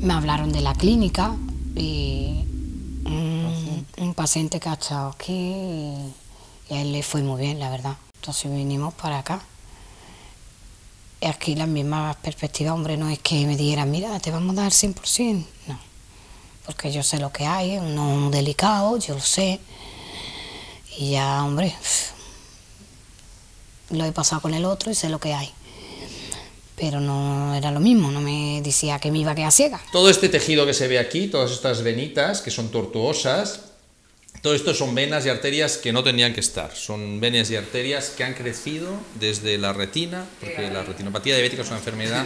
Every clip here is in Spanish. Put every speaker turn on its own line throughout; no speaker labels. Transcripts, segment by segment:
Me hablaron de la clínica y un, paciente que ha estado aquí y, a él le fue muy bien, la verdad. Entonces vinimos para acá. Y aquí las mismas perspectivas, hombre, no es que me dijeran, mira, te vamos a dar 100%, no. Porque yo sé lo que hay, es un delicado, yo lo sé. Y ya, hombre, lo he pasado con el otro y sé lo que hay pero no era lo mismo, no me decía que me iba a quedar ciega.
Todo este tejido que se ve aquí, todas estas venitas que son tortuosas, todo esto son venas y arterias que no tenían que estar, son venas y arterias que han crecido desde la retina, porque la retinopatía diabética es una enfermedad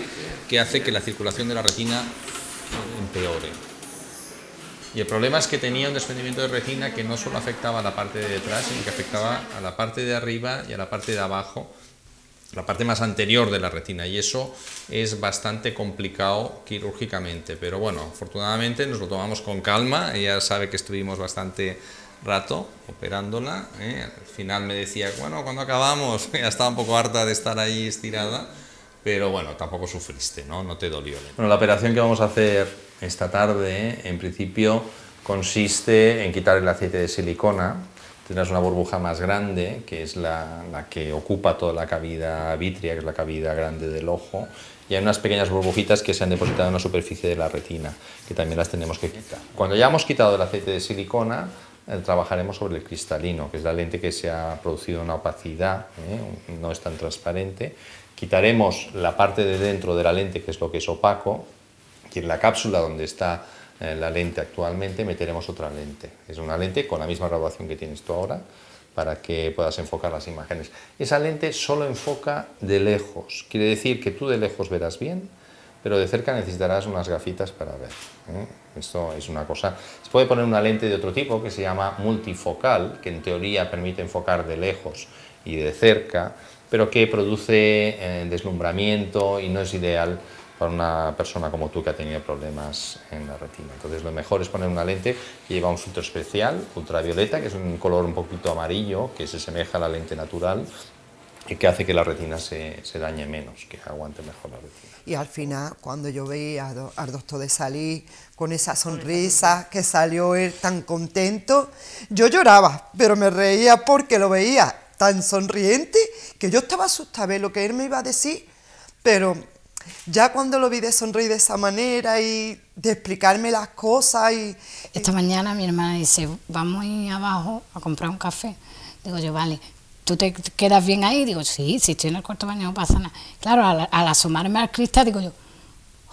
que hace que la circulación de la retina empeore. Y el problema es que tenía un desprendimiento de retina que no solo afectaba a la parte de detrás, sino que afectaba a la parte de arriba y a la parte de abajo, la parte más anterior de la retina y eso es bastante complicado quirúrgicamente, pero bueno, afortunadamente nos lo tomamos con calma, ella sabe que estuvimos bastante rato operándola, ¿eh? al final me decía, bueno, cuando acabamos, ya estaba un poco harta de estar ahí estirada, pero bueno, tampoco sufriste, ¿no? No te dolió. Bueno, la operación que vamos a hacer esta tarde, en principio, consiste en quitar el aceite de silicona, tendrás una burbuja más grande, que es la, que ocupa toda la cavidad vitria, que es la cavidad grande del ojo, y hay unas pequeñas burbujitas que se han depositado en la superficie de la retina, que también las tenemos que quitar. Cuando ya hemos quitado el aceite de silicona, eh, trabajaremos sobre el cristalino, que es la lente que se ha producido una opacidad, ¿eh? no es tan transparente. Quitaremos la parte de dentro de la lente, que es lo que es opaco, y la cápsula donde está la lente actualmente, meteremos otra lente. Es una lente con la misma graduación que tienes tú ahora, para que puedas enfocar las imágenes. Esa lente solo enfoca de lejos, quiere decir que tú de lejos verás bien, pero de cerca necesitarás unas gafitas para ver. ¿eh? Esto es una cosa. Se puede poner una lente de otro tipo que se llama multifocal, que en teoría permite enfocar de lejos y de cerca, pero que produce eh, deslumbramiento y no es ideal para una persona como tú que ha tenido problemas en la retina. Entonces lo mejor es poner una lente que lleva un filtro especial, ultravioleta, que es un color un poquito amarillo, que se asemeja a la lente natural y que hace que la retina se, se dañe menos, que aguante mejor la retina.
Y al final, cuando yo veía al doctor de salir con esa sonrisa que salió él tan contento, yo lloraba, pero me reía porque lo veía tan sonriente que yo estaba asustada de lo que él me iba a decir, pero ya cuando lo vi de sonreír de esa manera y de explicarme las cosas y...
Esta mañana mi hermana dice, vamos a ir abajo a comprar un café. Digo yo, vale, ¿tú te quedas bien ahí? Digo, sí, si estoy en el cuarto baño no pasa nada. Claro, al, asomarme al cristal digo yo,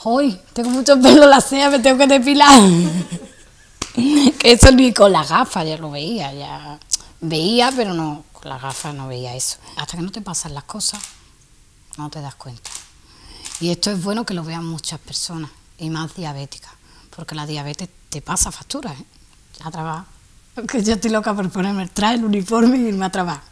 hoy tengo mucho pelo la ceja, me tengo que depilar. que eso ni con las gafas, ya lo veía, ya veía, pero no, con las gafas no veía eso. Hasta que no te pasan las cosas, no te das cuenta. Y esto es bueno que lo vean muchas personas, y más diabéticas, porque la diabetes te pasa factura, ¿eh? a trabajar. Que yo estoy loca por ponerme el traje, el uniforme y irme a trabajar.